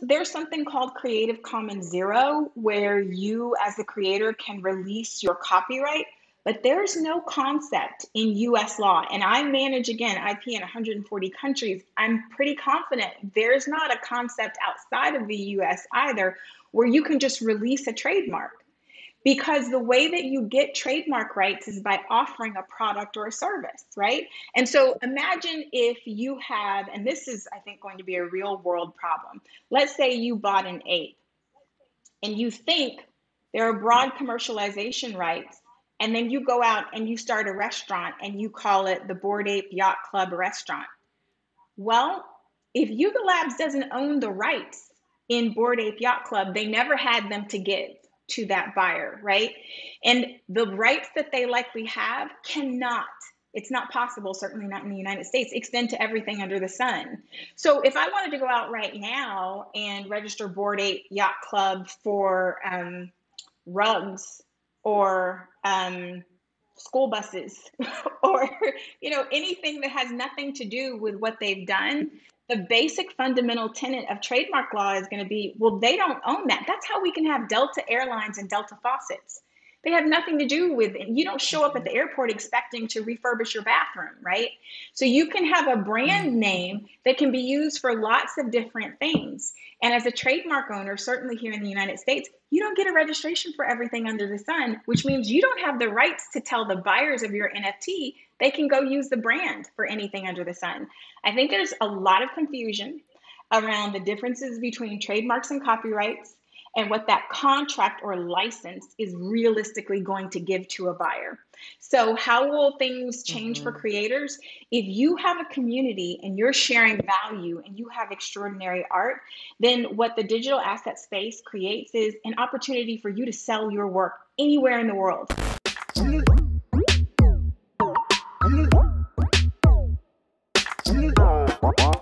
there's something called Creative Commons Zero where you, as the creator, can release your copyright, but there's no concept in US law. And I manage, again, IP in 140 countries. I'm pretty confident there's not a concept outside of the US either where you can just release a trademark because the way that you get trademark rights is by offering a product or a service, right? And so imagine if you have, and this is, I think, going to be a real world problem. Let's say you bought an ape and you think there are broad commercialization rights, and then you go out and you start a restaurant and you call it the Bored Ape Yacht Club Restaurant. Well, if Yuga Labs doesn't own the rights in Bored Ape Yacht Club, they never had them to give to that buyer, right? And the rights that they likely have cannot, it's not possible, certainly not in the United States, extend to everything under the sun. So if I wanted to go out right now and register Bored Ape Yacht Club for um, rugs or um, school buses or you know anything that has nothing to do with what they've done the basic fundamental tenet of trademark law is going to be well, they don't own that. That's how we can have Delta Airlines and Delta faucets. They have nothing to do with it. You don't show up at the airport expecting to refurbish your bathroom, right? So you can have a brand mm. name that can be used for lots of different things. And as a trademark owner, certainly here in the United States, you don't get a registration for everything under the sun, which means you don't have the rights to tell the buyers of your NFT they can go use the brand for anything under the sun. I think there's a lot of confusion around the differences between trademarks and copyrights and what that contract or license is realistically going to give to a buyer. So, how will things change mm-hmm. for creators? If you have a community and you're sharing value and you have extraordinary art, then what the digital asset space creates is an opportunity for you to sell your work anywhere in the world.